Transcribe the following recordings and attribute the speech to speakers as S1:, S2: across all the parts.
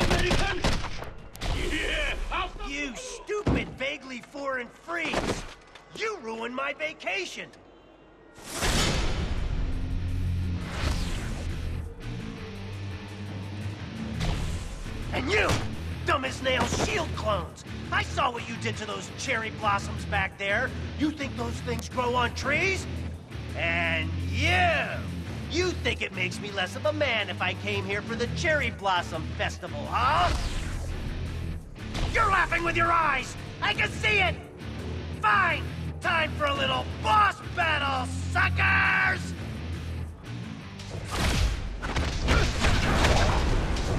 S1: American? Yeah. You stupid, vaguely foreign freaks! You ruined my vacation! And you! Dumb as nails shield clones! I saw what you did to those cherry blossoms back there! You think those things grow on trees? And you! Think it makes me less of a man if I came here for the Cherry Blossom Festival, huh? You're laughing with your eyes! I can see it! Fine! Time for a little boss battle, suckers!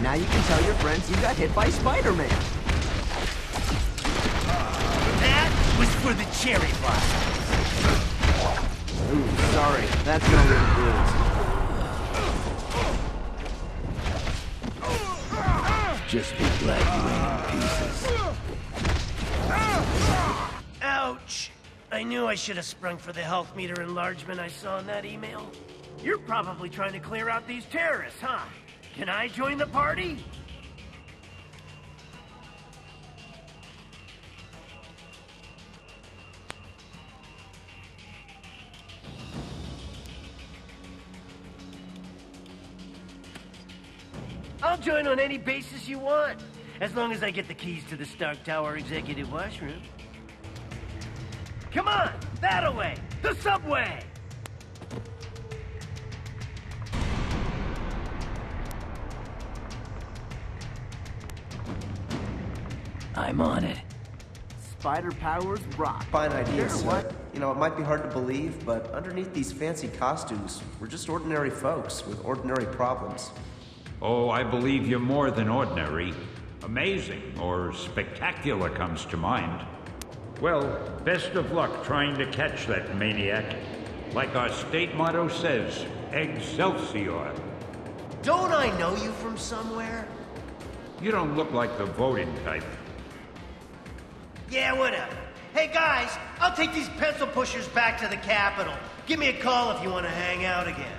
S2: Now you can tell your friends you got hit by Spider-Man.
S1: That was for the cherry blossom.
S2: Ooh, sorry. That's gonna leave bruise.
S3: Just be glad you ain't in pieces.
S1: Ouch! I knew I should have sprung for the health meter enlargement I saw in that email. You're probably trying to clear out these terrorists, huh? Can I join the party? I'll join on any basis you want, as long as I get the keys to the Stark Tower executive washroom. Come on, that way, the subway!
S3: I'm on it.
S2: Spider powers rock.
S4: Fine idea, sir.
S2: what?
S4: You know, it might be hard to believe, but underneath these fancy costumes, we're just ordinary folks with ordinary problems.
S5: Oh, I believe you're more than ordinary. Amazing or spectacular comes to mind. Well, best of luck trying to catch that maniac. Like our state motto says, Excelsior.
S1: Don't I know you from somewhere?
S5: You don't look like the voting type.
S1: Yeah, whatever. Hey guys, I'll take these pencil pushers back to the Capitol. Give me a call if you want to hang out again.